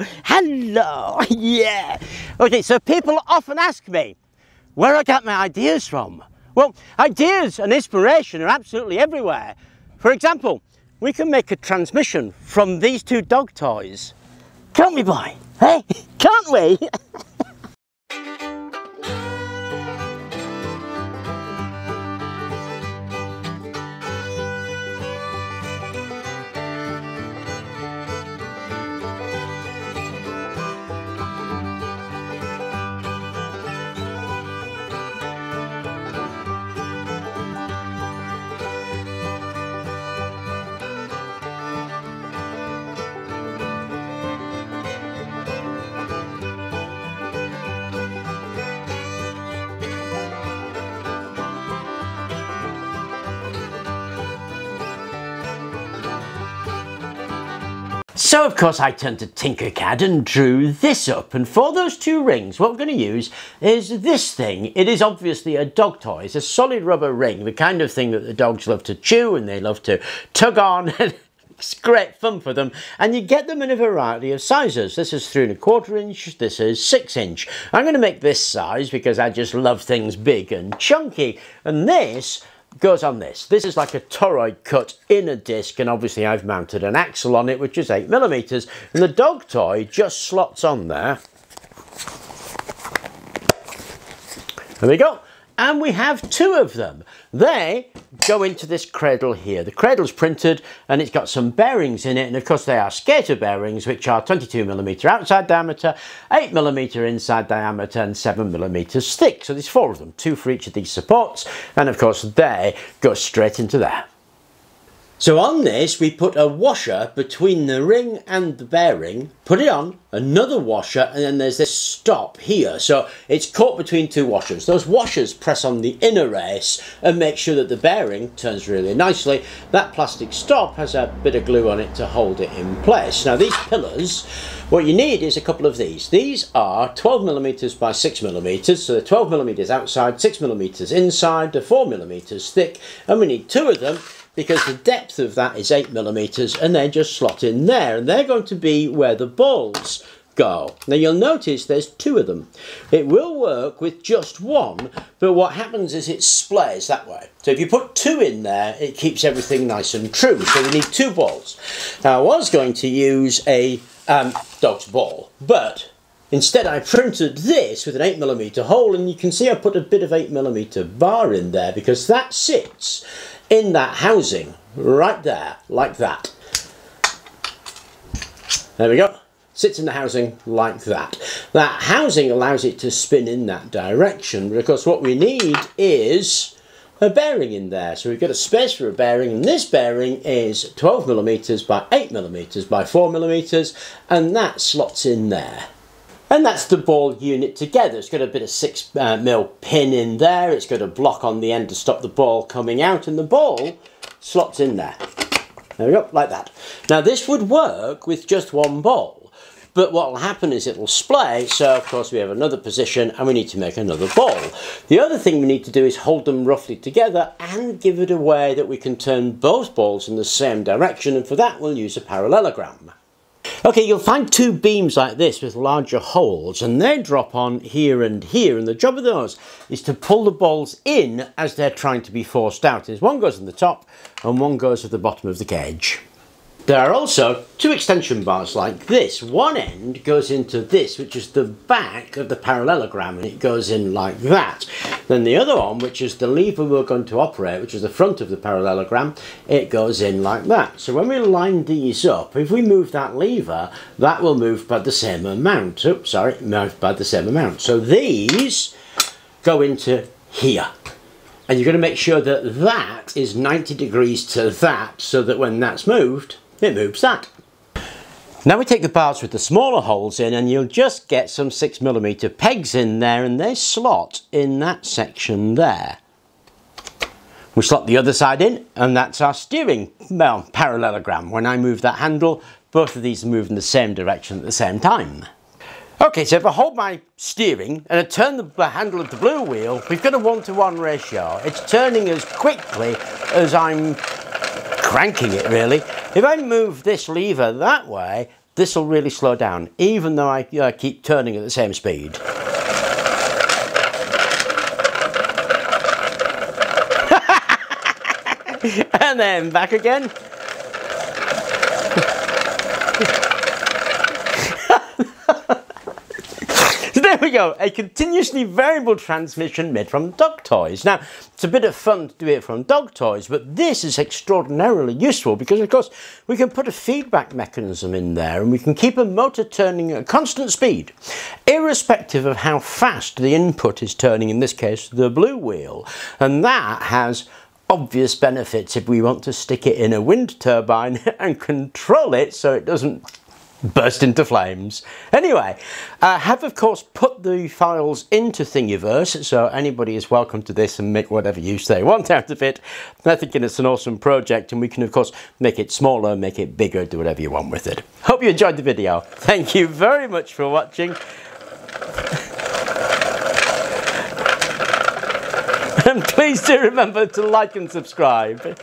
Hello, yeah. Okay, so people often ask me where I get my ideas from. Well, ideas and inspiration are absolutely everywhere. For example, we can make a transmission from these two dog toys. Can't we, boy? Hey, can't we? So of course I turned to Tinkercad and drew this up and for those two rings what we're going to use is this thing. It is obviously a dog toy. It's a solid rubber ring, the kind of thing that the dogs love to chew and they love to tug on. it's great fun for them and you get them in a variety of sizes. This is three and a quarter inch, this is six inch. I'm going to make this size because I just love things big and chunky and this goes on this. This is like a toroid cut in a disc and obviously I've mounted an axle on it which is 8 millimeters and the dog toy just slots on there. There we go and we have two of them. They go into this cradle here. The cradle's printed and it's got some bearings in it and of course they are skater bearings which are 22 millimeter outside diameter, 8 millimeter inside diameter and 7 millimeters thick. So there's four of them, two for each of these supports and of course they go straight into there. So on this we put a washer between the ring and the bearing, put it on, another washer and then there's this stop here. So it's caught between two washers. Those washers press on the inner race and make sure that the bearing turns really nicely. That plastic stop has a bit of glue on it to hold it in place. Now these pillars, what you need is a couple of these. These are 12 millimeters by 6 millimeters, so they're 12 millimeters outside, 6 millimeters inside, they're 4 millimeters thick and we need two of them because the depth of that is 8 millimeters and they just slot in there and they're going to be where the balls go. Now you'll notice there's two of them. It will work with just one, but what happens is it splays that way. So if you put two in there, it keeps everything nice and true. So we need two balls. Now I was going to use a um, dog's ball, but Instead I printed this with an 8mm hole and you can see I put a bit of 8mm bar in there because that sits in that housing right there like that. There we go. Sits in the housing like that. That housing allows it to spin in that direction because what we need is a bearing in there. So we've got a space for a bearing and this bearing is 12 millimeters by 8 millimeters by 4 millimeters and that slots in there. And that's the ball unit together. It's got a bit of 6 uh, mil pin in there. It's got a block on the end to stop the ball coming out. And the ball slots in there. There we go, like that. Now this would work with just one ball. But what will happen is it will splay, so of course we have another position and we need to make another ball. The other thing we need to do is hold them roughly together and give it a way that we can turn both balls in the same direction and for that we'll use a parallelogram. Okay, you'll find two beams like this with larger holes and they drop on here and here and the job of those is to pull the balls in as they're trying to be forced out. Is one goes in the top and one goes at the bottom of the cage. There are also two extension bars like this. One end goes into this, which is the back of the parallelogram, and it goes in like that. Then the other one, which is the lever we're going to operate, which is the front of the parallelogram, it goes in like that. So when we line these up, if we move that lever, that will move by the same amount. Oops, sorry, move by the same amount. So these go into here and you're going to make sure that that is 90 degrees to that so that when that's moved it moves that. Now we take the parts with the smaller holes in and you'll just get some 6mm pegs in there and they slot in that section there. We slot the other side in and that's our steering well, parallelogram. When I move that handle, both of these move in the same direction at the same time. Okay, so if I hold my steering and I turn the handle of the blue wheel, we've got a one-to-one -one ratio. It's turning as quickly as I'm cranking it really. If I move this lever that way, this will really slow down, even though I uh, keep turning at the same speed. and then back again. We go, a continuously variable transmission made from dog toys. Now, it's a bit of fun to do it from dog toys, but this is extraordinarily useful because, of course, we can put a feedback mechanism in there and we can keep a motor turning at constant speed, irrespective of how fast the input is turning, in this case, the blue wheel. And that has obvious benefits if we want to stick it in a wind turbine and control it so it doesn't burst into flames. Anyway, I uh, have of course put the files into Thingiverse, so anybody is welcome to this and make whatever use they want out of it. I think it's an awesome project and we can of course make it smaller, make it bigger, do whatever you want with it. Hope you enjoyed the video. Thank you very much for watching. and please do remember to like and subscribe.